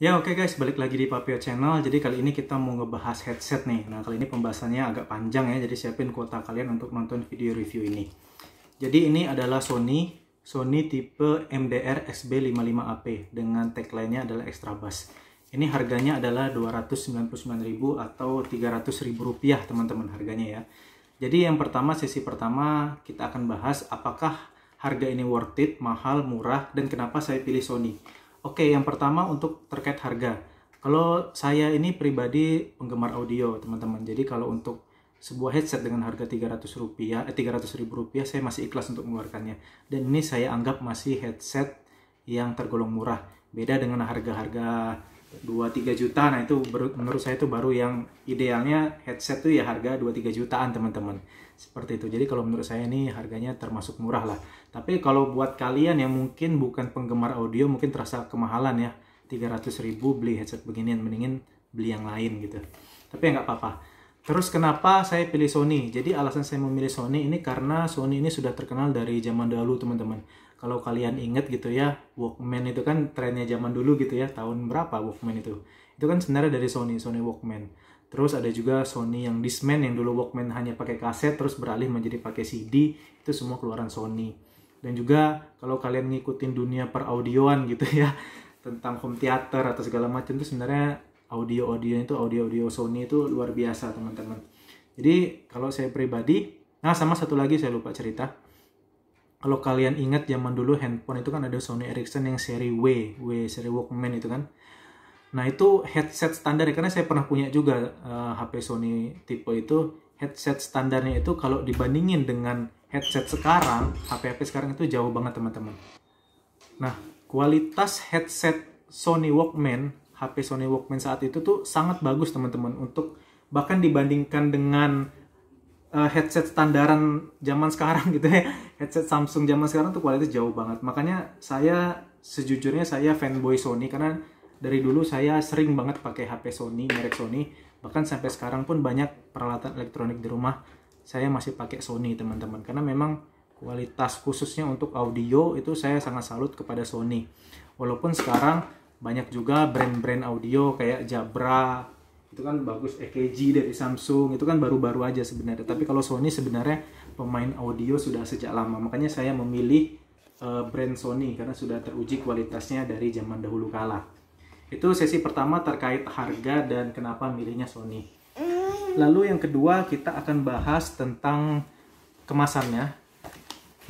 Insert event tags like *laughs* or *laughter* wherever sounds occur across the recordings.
Ya oke okay guys, balik lagi di Papio Channel. Jadi kali ini kita mau ngebahas headset nih. Nah kali ini pembahasannya agak panjang ya, jadi siapin kuota kalian untuk nonton video review ini. Jadi ini adalah Sony, Sony tipe MDR SB55AP dengan tagline-nya adalah extra bass. Ini harganya adalah 299.000 atau 300.000 rupiah teman-teman harganya ya. Jadi yang pertama, sesi pertama kita akan bahas apakah harga ini worth it, mahal, murah, dan kenapa saya pilih Sony. Oke, yang pertama untuk terkait harga. Kalau saya ini pribadi penggemar audio, teman-teman. Jadi kalau untuk sebuah headset dengan harga 300 rupiah, eh, 300 ribu rupiah, saya masih ikhlas untuk mengeluarkannya. Dan ini saya anggap masih headset yang tergolong murah. Beda dengan harga-harga 2-3 juta, nah itu menurut saya itu baru yang idealnya headset tuh ya harga 2-3 jutaan teman-teman seperti itu. Jadi kalau menurut saya ini harganya termasuk murah lah. Tapi kalau buat kalian yang mungkin bukan penggemar audio mungkin terasa kemahalan ya. 300 ribu beli headset beginian mendingin beli yang lain gitu. Tapi ya nggak apa-apa. Terus kenapa saya pilih Sony? Jadi alasan saya memilih Sony ini karena Sony ini sudah terkenal dari zaman dahulu teman-teman. Kalau kalian inget gitu ya Walkman itu kan trennya zaman dulu gitu ya. Tahun berapa Walkman itu? Itu kan sebenarnya dari Sony Sony Walkman Terus ada juga Sony yang Discman yang dulu Walkman hanya pakai kaset terus beralih menjadi pakai CD. Itu semua keluaran Sony. Dan juga kalau kalian ngikutin dunia per audioan gitu ya *laughs* tentang home theater atau segala macam itu sebenarnya audio-audio itu audio-audio Sony itu luar biasa teman-teman. Jadi kalau saya pribadi, nah sama satu lagi saya lupa cerita. Kalau kalian ingat zaman dulu handphone itu kan ada Sony Ericsson yang seri W, W seri Walkman itu kan Nah itu headset standar karena saya pernah punya juga uh, eh, HP Sony tipe itu headset standarnya itu kalau dibandingin dengan headset sekarang, HP-HP sekarang itu jauh banget teman-teman. Nah kualitas headset Sony Walkman, HP Sony Walkman saat itu tuh sangat bagus teman-teman untuk bahkan dibandingkan dengan uh, headset standaran zaman sekarang *laughs* gitu ya, headset Samsung zaman sekarang tuh kualitas jauh banget. Makanya saya sejujurnya saya fanboy Sony karena dari dulu saya sering banget pakai HP Sony, merek Sony. Bahkan sampai sekarang pun banyak peralatan elektronik di rumah saya masih pakai Sony teman-teman. Karena memang kualitas khususnya untuk audio itu saya sangat salut kepada Sony. Walaupun sekarang banyak juga brand-brand audio kayak Jabra, itu kan bagus EKG dari Samsung, itu kan baru-baru aja sebenarnya. Tapi kalau Sony sebenarnya pemain audio sudah sejak lama. Makanya saya memilih uh, brand Sony karena sudah teruji kualitasnya dari zaman dahulu kala. Itu sesi pertama terkait harga dan kenapa milihnya Sony. Lalu yang kedua kita akan bahas tentang kemasannya.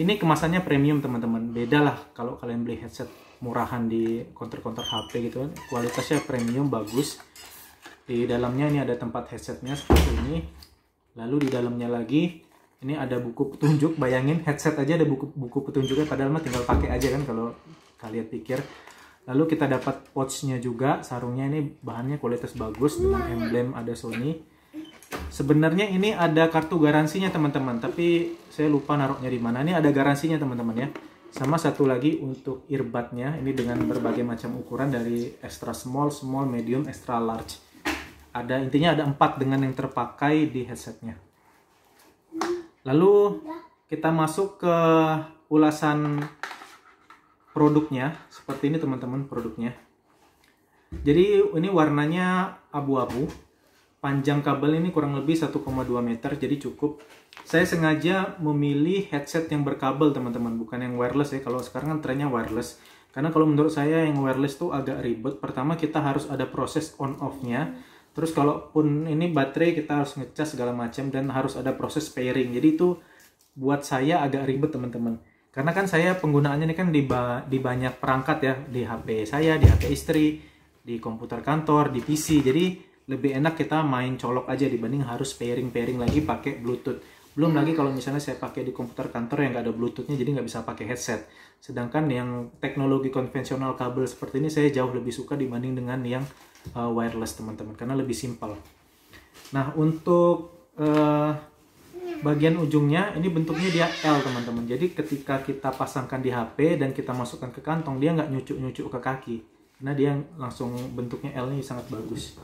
Ini kemasannya premium teman-teman. Beda lah kalau kalian beli headset murahan di counter-counter HP gitu kan. Kualitasnya premium bagus. Di dalamnya ini ada tempat headsetnya seperti ini. Lalu di dalamnya lagi ini ada buku petunjuk. Bayangin headset aja ada buku buku petunjuknya padahal mah tinggal pakai aja kan kalau kalian pikir Lalu kita dapat pouchnya juga, sarungnya ini bahannya kualitas bagus dengan emblem ada Sony. Sebenarnya ini ada kartu garansinya teman-teman, tapi saya lupa naruhnya di mana. Ini ada garansinya teman-teman ya. Sama satu lagi untuk earbudnya, ini dengan berbagai macam ukuran dari extra small, small, medium, extra large. Ada intinya ada empat dengan yang terpakai di headsetnya. Lalu kita masuk ke ulasan produknya seperti ini teman-teman produknya. Jadi ini warnanya abu-abu. Panjang kabel ini kurang lebih 1,2 meter jadi cukup. Saya sengaja memilih headset yang berkabel teman-teman bukan yang wireless ya. Kalau sekarang kan trennya wireless. Karena kalau menurut saya yang wireless tuh agak ribet. Pertama kita harus ada proses on off nya terus kalaupun ini baterai kita harus ngecas segala macam dan harus ada proses pairing. Jadi itu buat saya agak ribet teman-teman karena kan saya penggunaannya ini kan di, ba di banyak perangkat ya, di HP saya, di HP istri, di komputer kantor, di PC. Jadi lebih enak kita main colok aja dibanding harus pairing-pairing lagi pakai Bluetooth. Belum lagi kalau misalnya saya pakai di komputer kantor yang nggak ada Bluetoothnya, jadi nggak bisa pakai headset. Sedangkan yang teknologi konvensional kabel seperti ini saya jauh lebih suka dibanding dengan yang uh, wireless teman-teman, karena lebih simpel. Nah untuk uh, bagian ujungnya ini bentuknya dia L teman-teman. Jadi ketika kita pasangkan di HP dan kita masukkan ke kantong dia nggak nyucuk-nyucuk ke kaki. Karena dia langsung bentuknya L ini sangat bagus.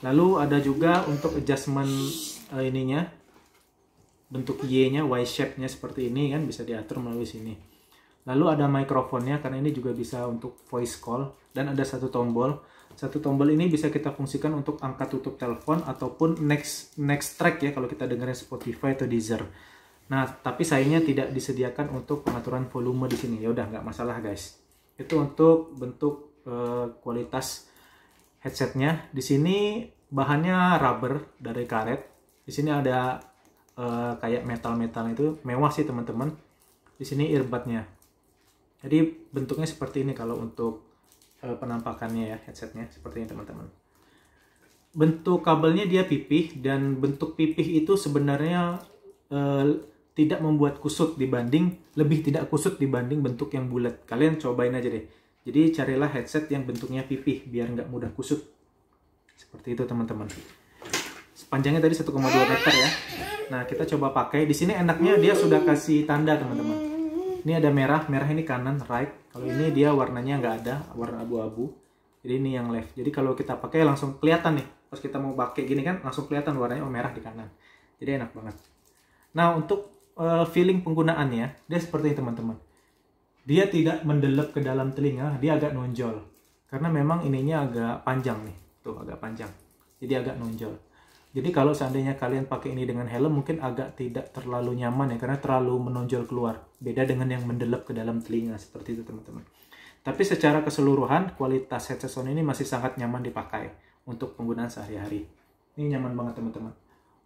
Lalu ada juga untuk adjustment uh, ininya. Bentuk Y nya Y shape nya seperti ini kan bisa diatur melalui sini. Lalu ada mikrofonnya karena ini juga bisa untuk voice call. Dan ada satu tombol. Satu tombol ini bisa kita fungsikan untuk angkat tutup telepon ataupun next next track ya kalau kita dengerin Spotify atau Deezer. Nah, tapi sayangnya tidak disediakan untuk pengaturan volume di sini. Ya udah nggak masalah guys. Itu untuk bentuk uh, kualitas headsetnya. Di sini bahannya rubber dari karet. Di sini ada uh, kayak metal-metal itu mewah sih teman-teman. Di sini earbudnya. Jadi bentuknya seperti ini kalau untuk uh, penampakannya ya headsetnya seperti ini teman-teman. Bentuk kabelnya dia pipih dan bentuk pipih itu sebenarnya uh, tidak membuat kusut dibanding lebih tidak kusut dibanding bentuk yang bulat. Kalian cobain aja deh. Jadi carilah headset yang bentuknya pipih biar nggak mudah kusut. Seperti itu teman-teman. Sepanjangnya tadi 1,2 meter ya. Nah kita coba pakai. Di sini enaknya dia sudah kasih tanda teman-teman. Ini ada merah, merah ini kanan, right. Kalau ini dia warnanya nggak ada, warna abu-abu. Jadi ini yang left. Jadi kalau kita pakai langsung kelihatan nih. Pas kita mau pakai gini kan langsung kelihatan warnanya oh merah di kanan. Jadi enak banget. Nah untuk uh, feeling penggunaannya dia seperti ini teman-teman dia tidak mendelep ke dalam telinga dia agak nonjol karena memang ininya agak panjang nih tuh agak panjang jadi agak nonjol jadi kalau seandainya kalian pakai ini dengan helm mungkin agak tidak terlalu nyaman ya karena terlalu menonjol keluar beda dengan yang mendelep ke dalam telinga seperti itu teman-teman tapi secara keseluruhan kualitas headset Sony ini masih sangat nyaman dipakai untuk penggunaan sehari-hari ini nyaman banget teman-teman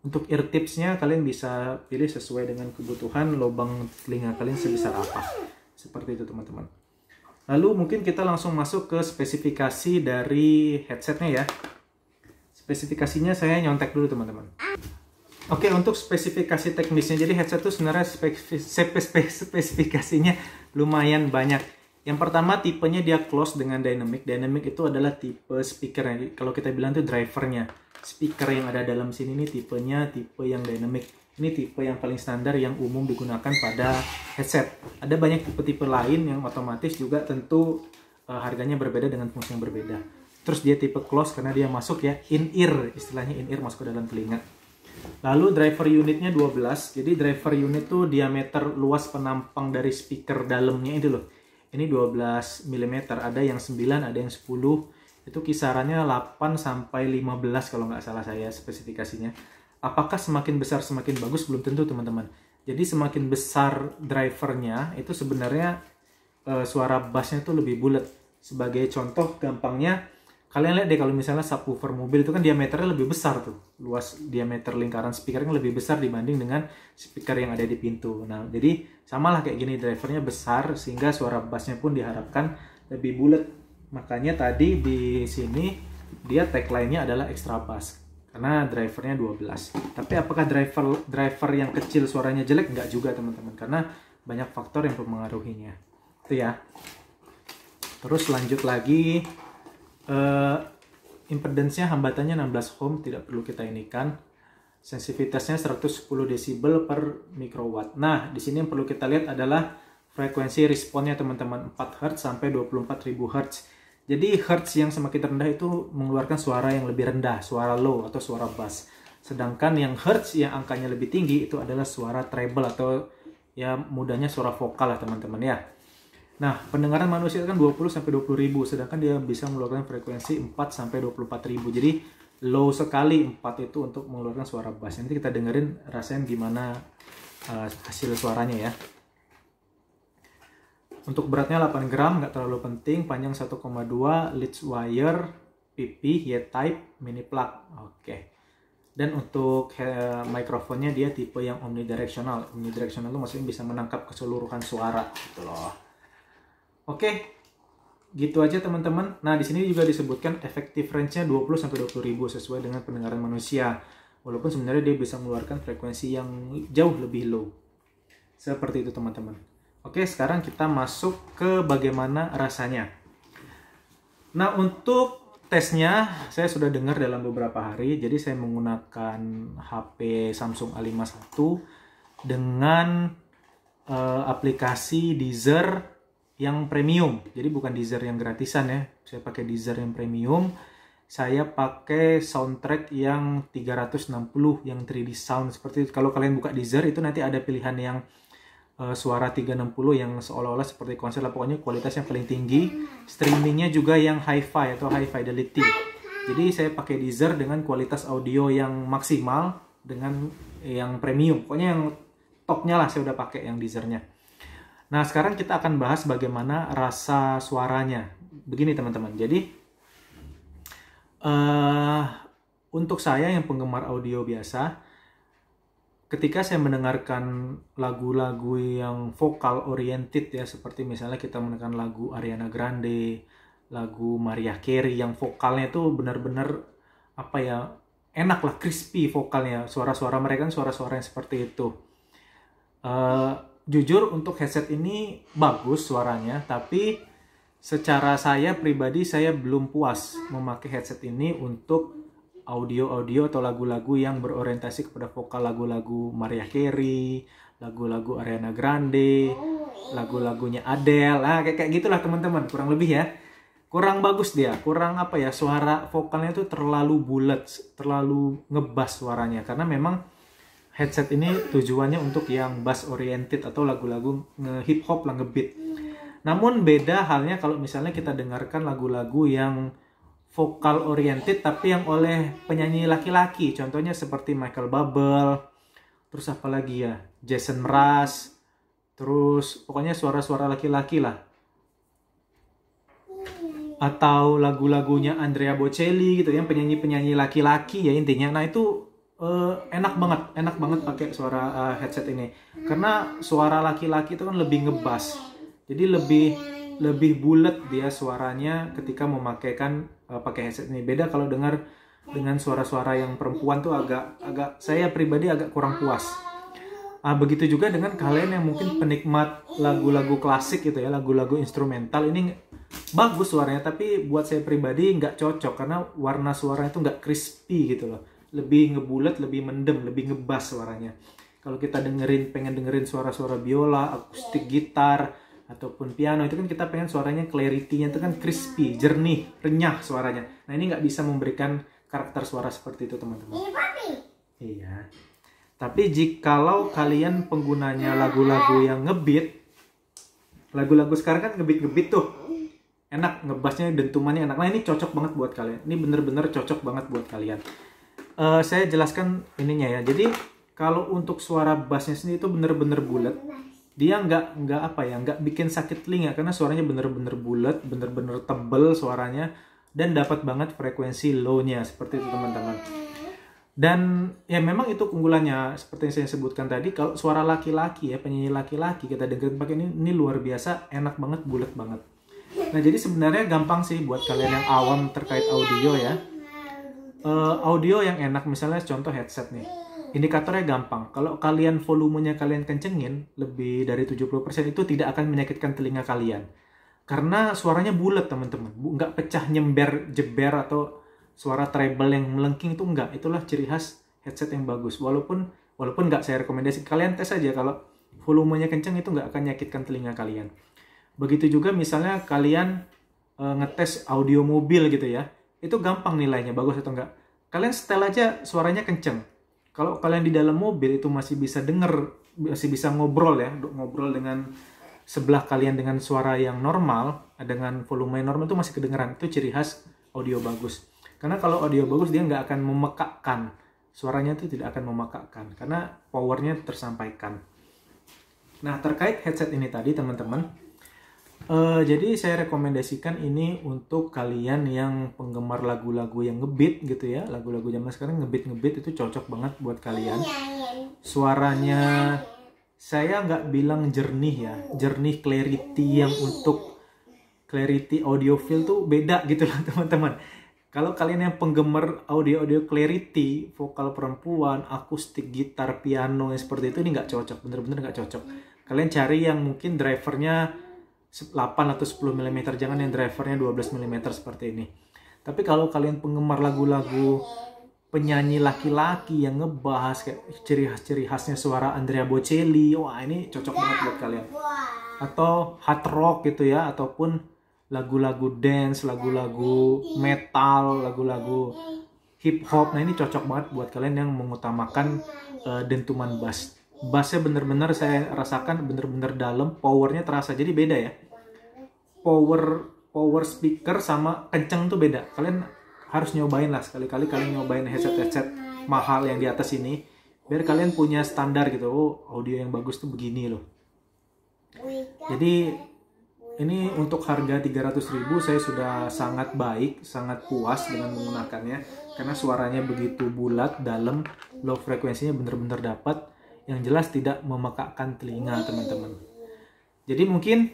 untuk ear tipsnya kalian bisa pilih sesuai dengan kebutuhan lubang telinga kalian sebesar apa. Seperti itu teman-teman. Lalu mungkin kita langsung masuk ke spesifikasi dari headsetnya ya. Spesifikasinya saya nyontek dulu teman-teman. Oke, untuk spesifikasi teknisnya, jadi headset itu sebenarnya spesifikasinya lumayan banyak. Yang pertama tipenya dia close dengan dynamic. Dynamic itu adalah tipe speaker. Kalau kita bilang itu drivernya speaker yang ada dalam sini ini tipenya tipe yang dynamic. Ini tipe yang paling standar yang umum digunakan pada headset. Ada banyak tipe-tipe lain yang otomatis juga tentu uh, harganya berbeda dengan fungsi yang berbeda. Terus dia tipe close karena dia masuk ya in ear, istilahnya in ear masuk ke dalam telinga. Lalu driver unitnya 12. Jadi driver unit tuh diameter luas penampang dari speaker dalamnya itu loh. Ini 12 mm, ada yang 9, ada yang 10 itu kisarannya 8 sampai 15 kalau nggak salah saya spesifikasinya. Apakah semakin besar semakin bagus belum tentu teman-teman. Jadi semakin besar drivernya itu sebenarnya e, suara bassnya itu lebih bulat. Sebagai contoh gampangnya kalian lihat deh kalau misalnya subwoofer mobil itu kan diameternya lebih besar tuh. Luas diameter lingkaran speakernya lebih besar dibanding dengan speaker yang ada di pintu. Nah, jadi samalah kayak gini drivernya besar sehingga suara bassnya pun diharapkan lebih bulat Makanya tadi di sini dia tagline-nya adalah extra bass karena drivernya 12. Tapi apakah driver driver yang kecil suaranya jelek? Enggak juga teman-teman karena banyak faktor yang mempengaruhinya. Itu ya. Terus lanjut lagi uh, impedance-nya hambatannya 16 ohm tidak perlu kita inikan. Sensitivitasnya 110 desibel per mikrowatt. Nah, di sini yang perlu kita lihat adalah frekuensi responnya teman-teman 4 Hz sampai 24.000 Hz jadi hertz yang semakin rendah itu mengeluarkan suara yang lebih rendah, suara low atau suara bass. Sedangkan yang hertz yang angkanya lebih tinggi itu adalah suara treble atau ya mudahnya suara vokal lah teman-teman ya. Nah, pendengaran manusia kan 20 sampai 20 ribu, sedangkan dia bisa mengeluarkan frekuensi 4 sampai 24 ribu. Jadi low sekali 4 itu untuk mengeluarkan suara bass. Nanti kita dengerin rasain gimana uh, hasil suaranya ya. Untuk beratnya 8 gram, nggak terlalu penting. Panjang 1,2, leads wire, PP, Y-type, mini plug. Oke. Dan untuk uh, mikrofonnya dia tipe yang omnidirectional. Omnidirectional itu maksudnya bisa menangkap keseluruhan suara gitu loh. Oke. Gitu aja teman-teman. Nah, di sini juga disebutkan efektif range-nya 20 sampai 20 ribu sesuai dengan pendengaran manusia. Walaupun sebenarnya dia bisa mengeluarkan frekuensi yang jauh lebih low. Seperti itu teman-teman. Oke, sekarang kita masuk ke bagaimana rasanya. Nah, untuk tesnya saya sudah dengar dalam beberapa hari. Jadi saya menggunakan HP Samsung A51 dengan uh, aplikasi Deezer yang premium. Jadi bukan Deezer yang gratisan ya. Saya pakai Deezer yang premium. Saya pakai soundtrack yang 360 yang 3D sound seperti itu. Kalau kalian buka Deezer itu nanti ada pilihan yang uh, suara 360 yang seolah-olah seperti konser lah pokoknya kualitas yang paling tinggi streamingnya juga yang hi-fi atau high fidelity jadi saya pakai Deezer dengan kualitas audio yang maksimal dengan yang premium pokoknya yang topnya lah saya udah pakai yang Deezernya nah sekarang kita akan bahas bagaimana rasa suaranya. Begini teman-teman. Jadi uh, untuk saya yang penggemar audio biasa ketika saya mendengarkan lagu-lagu yang vokal oriented ya seperti misalnya kita mendengarkan lagu Ariana Grande, lagu Maria Carey yang vokalnya itu benar-benar apa ya enak lah crispy vokalnya. Suara-suara mereka kan suara-suara yang seperti itu. Uh, jujur untuk headset ini bagus suaranya tapi secara saya pribadi saya belum puas memakai headset ini untuk audio-audio atau lagu-lagu yang berorientasi kepada vokal lagu-lagu Maria Carey, lagu-lagu Ariana Grande, lagu-lagunya Adele, ah kayak kayak gitulah teman-teman, kurang lebih ya. Kurang bagus dia, kurang apa ya, suara vokalnya itu terlalu bulat, terlalu ngebas suaranya karena memang headset ini tujuannya untuk yang bass oriented atau lagu-lagu hip hop lah ngebeat. Namun beda halnya kalau misalnya kita dengarkan lagu-lagu yang vokal oriented tapi yang oleh penyanyi laki-laki. Contohnya seperti Michael Bublé terus apa lagi ya? Jason Mraz terus pokoknya suara-suara laki-laki lah. Atau lagu-lagunya Andrea Bocelli gitu yang penyanyi-penyanyi laki-laki ya intinya. Nah itu uh, enak banget enak banget pakai suara uh, headset ini karena suara laki-laki itu kan lebih ngebas jadi lebih lebih bulat dia suaranya ketika memakaikan uh, pakai headset ini. Beda kalau dengar dengan suara-suara yang perempuan tuh agak agak saya pribadi agak kurang puas. Ah, begitu juga dengan kalian yang mungkin penikmat lagu-lagu klasik gitu ya, lagu-lagu instrumental ini bagus suaranya, tapi buat saya pribadi nggak cocok karena warna suaranya itu nggak crispy gitu loh, lebih ngebulat, lebih mendem, lebih ngebas suaranya. Kalau kita dengerin, pengen dengerin suara-suara biola, akustik gitar, ataupun piano itu kan kita pengen suaranya clarity-nya itu kan crispy, jernih, renyah suaranya. Nah ini nggak bisa memberikan karakter suara seperti itu teman-teman. Iya. Tapi jikalau kalian penggunanya lagu-lagu yang ngebeat, lagu-lagu sekarang kan ngebeat-ngebeat tuh, enak ngebasnya dentumannya enak. Nah ini cocok banget buat kalian. Ini bener-bener cocok banget buat kalian. Uh, saya jelaskan ininya ya. Jadi kalau untuk suara bassnya sendiri itu bener-bener bulat. Dia nggak nggak apa ya nggak bikin sakit telinga. Karena suaranya bener-bener bulat bener-bener tebel suaranya. Dan dapat banget frekuensi low-nya seperti itu teman-teman. Dan ya memang itu keunggulannya. Seperti yang saya sebutkan tadi kalau suara laki-laki ya penyanyi laki-laki kita dengerin pakai ini ini luar biasa enak banget bulat banget. Nah jadi sebenarnya gampang sih buat kalian yang awam terkait audio ya uh, audio yang enak misalnya contoh headset nih indikatornya gampang. Kalau kalian volumenya kalian kencengin lebih dari 70% itu tidak akan menyakitkan telinga kalian. Karena suaranya bulat teman-teman, nggak pecah nyember jeber atau suara treble yang melengking itu enggak. Itulah ciri khas headset yang bagus. Walaupun walaupun nggak saya rekomendasi kalian tes aja kalau volumenya kenceng itu nggak akan menyakitkan telinga kalian. Begitu juga misalnya kalian e, ngetes audio mobil gitu ya, itu gampang nilainya bagus atau enggak. Kalian setel aja suaranya kenceng kalau kalian di dalam mobil itu masih bisa denger, masih bisa ngobrol ya, ngobrol dengan sebelah kalian dengan suara yang normal, dengan volume yang normal itu masih kedengeran. Itu ciri khas audio bagus. Karena kalau audio bagus dia nggak akan memekakkan. Suaranya itu tidak akan memekakkan. Karena powernya tersampaikan. Nah, terkait headset ini tadi teman-teman, Uh, jadi saya rekomendasikan ini untuk kalian yang penggemar lagu-lagu yang ngebeat gitu ya. Lagu-lagu zaman sekarang ngebeat ngebeat itu cocok banget buat kalian. Suaranya saya nggak bilang jernih ya. Jernih clarity yang untuk clarity audio feel tuh beda gitu lah *laughs* teman-teman. Kalau kalian yang penggemar audio-audio clarity vokal perempuan akustik gitar piano yang seperti itu ini nggak cocok. Bener-bener nggak cocok. Kalian cari yang mungkin drivernya 8 atau 10 mm jangan yang drivernya 12 mm seperti ini. Tapi kalau kalian penggemar lagu-lagu penyanyi laki-laki yang ngebahas kayak ciri khas-ciri khasnya suara Andrea Bocelli wah ini cocok banget buat kalian. Atau hard rock gitu ya ataupun lagu-lagu dance lagu-lagu metal lagu hip hop. Nah ini cocok banget buat kalian yang mengutamakan uh, dentuman bass bassnya bener-bener saya rasakan bener-bener dalam powernya terasa. Jadi beda ya. Power power speaker sama kenceng tuh beda. Kalian harus nyobain lah sekali-kali kalian nyobain headset-headset mahal yang di atas ini biar kalian punya standar gitu. Oh audio yang bagus tuh begini loh. Jadi ini untuk harga 300.000 saya sudah sangat baik, sangat puas dengan menggunakannya. Karena suaranya begitu bulat, dalam, low frekuensinya benar-benar dapat yang jelas tidak memekakkan telinga teman-teman. Jadi mungkin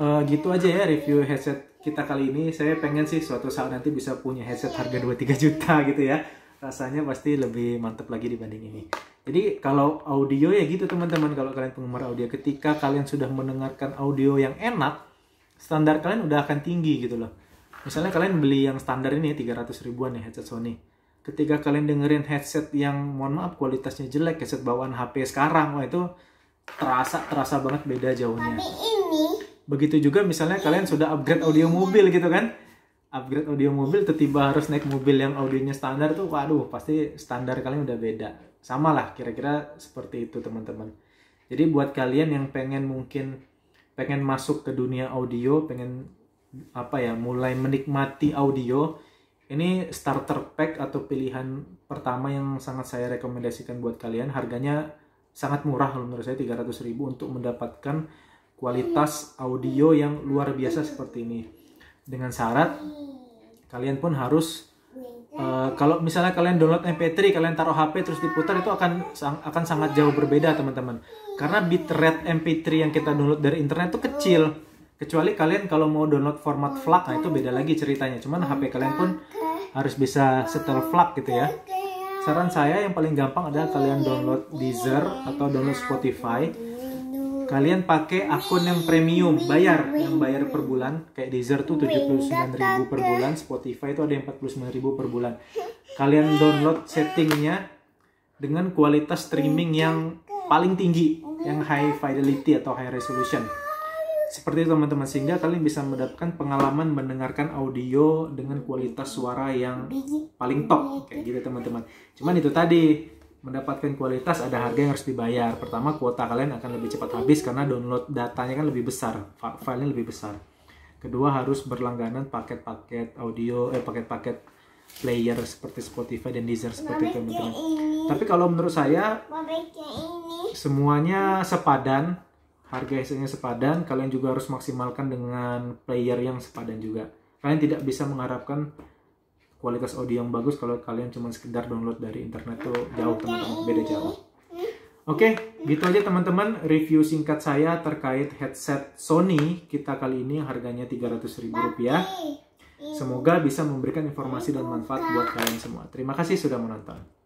uh, gitu aja ya review headset kita kali ini. Saya pengen sih suatu saat nanti bisa punya headset harga 2-3 juta gitu ya. Rasanya pasti lebih mantap lagi dibanding ini. Jadi kalau audio ya gitu teman-teman, kalau kalian penggemar audio ketika kalian sudah mendengarkan audio yang enak, standar kalian udah akan tinggi gitu loh. Misalnya kalian beli yang standar ini 300 ribuan ya headset Sony. Ketika kalian dengerin headset yang mohon maaf kualitasnya jelek, headset bawaan HP sekarang, wah itu terasa terasa banget beda jauhnya. Tapi ini begitu juga misalnya kalian sudah upgrade audio mobil gitu kan. Upgrade audio mobil tiba-tiba harus naik mobil yang audionya standar tuh waduh pasti standar kalian udah beda. Sama lah kira-kira seperti itu teman-teman. Jadi buat kalian yang pengen mungkin pengen masuk ke dunia audio, pengen apa ya, mulai menikmati audio, ini starter pack atau pilihan pertama yang sangat saya rekomendasikan buat kalian. Harganya sangat murah menurut saya 300 ribu untuk mendapatkan kualitas audio yang luar biasa seperti ini. Dengan syarat kalian pun harus uh, kalau misalnya kalian download MP3, kalian taruh HP terus diputar itu akan akan sangat jauh berbeda teman-teman. Karena bitrate MP3 yang kita download dari internet itu kecil. Kecuali kalian kalau mau download format FLAC, nah itu beda lagi ceritanya. Cuman HP kalian pun harus bisa setel FLAC gitu ya. Saran saya yang paling gampang adalah kalian download Deezer atau download Spotify. Kalian pakai akun yang premium, bayar, yang bayar per bulan. Kayak Deezer tuh 79.000 per bulan, Spotify itu ada yang 49.000 per bulan. Kalian download settingnya dengan kualitas streaming yang paling tinggi yang high fidelity atau high resolution. Seperti itu teman-teman, sehingga kalian bisa mendapatkan pengalaman mendengarkan audio dengan kualitas suara yang paling top. Kayak gitu teman-teman. Cuman itu tadi, mendapatkan kualitas ada harga yang harus dibayar. Pertama, kuota kalian akan lebih cepat habis karena download datanya kan lebih besar, filenya lebih besar. Kedua, harus berlangganan paket-paket audio, eh paket-paket player seperti Spotify dan Deezer seperti itu teman-teman. Tapi kalau menurut saya semuanya sepadan, harga headsetnya sepadan, kalian juga harus maksimalkan dengan player yang sepadan juga. Kalian tidak bisa mengharapkan kualitas audio yang bagus kalau kalian cuma sekedar download dari internet tuh jauh teman-teman, beda jauh. Oke, okay, gitu aja teman-teman review singkat saya terkait headset Sony kita kali ini harganya Rp300.000. Semoga bisa memberikan informasi dan manfaat buat kalian semua. Terima kasih sudah menonton.